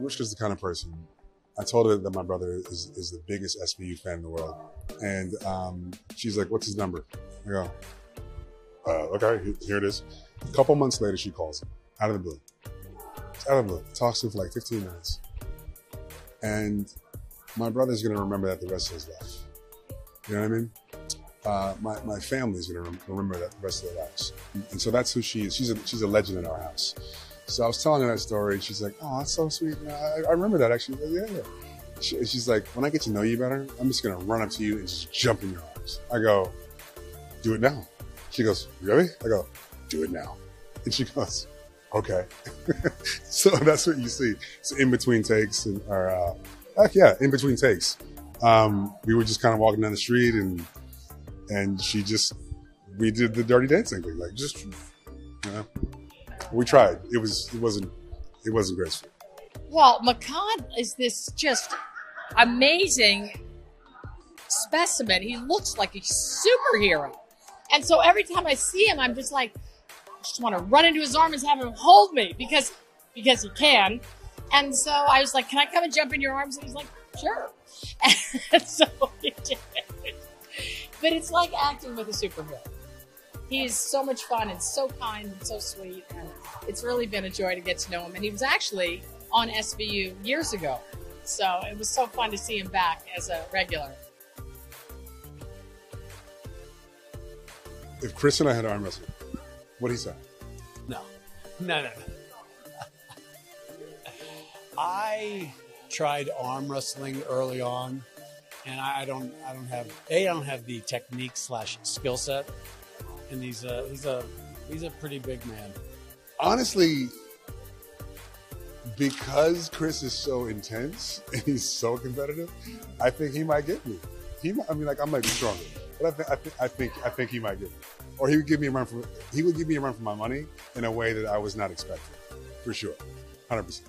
Mariska's the kind of person. I told her that my brother is, is the biggest SVU fan in the world. And um, she's like, what's his number? I go, uh, okay, here it is. A couple months later, she calls him out of the blue. Out of the blue. Talks to him for like 15 minutes. And my brother's going to remember that the rest of his life. You know what I mean? Uh, my, my family's going to rem- remember that the rest of their lives. And so that's who she is. She's a, she's a legend in our house. So I was telling her that story. She's like, oh, that's so sweet. I, I remember that actually. Like, yeah, yeah. She, she's like, when I get to know you better, I'm just going to run up to you and just jump in your arms. I go, do it now. She goes, really? I go, do it now. And she goes, okay. so that's what you see. So in between takes and, or, uh, heck yeah, in between takes. Um, we were just kind of walking down the street and, and she just, we did the dirty dancing thing. Like just, you know, we tried. It was, it wasn't, it wasn't graceful. Well, Mehcad is this just amazing specimen. He looks like a superhero. And so every time I see him, I'm just like, I just want to run into his arms and have him hold me because because he can. And so I was like, "Can I come and jump in your arms?" And he's like, "Sure." And so he did. But it's like acting with a superhero. He's so much fun and so kind and so sweet, and it's really been a joy to get to know him. And he was actually on SVU years ago, so it was so fun to see him back as a regular. If Chris and I had arm wrestled, what'd he say? No, no, no, no. I tried arm wrestling early on, and I don't, I don't have a, I don't have the technique slash skill set, and he's a, he's a, he's a pretty big man. Honestly, because Chris is so intense and he's so competitive, I think he might get me. He, might, I mean, like I might be stronger, but I, th- I, th- I think, I think he might get me, or he would give me a run for, he would give me a run for my money in a way that I was not expecting, for sure, hundred percent.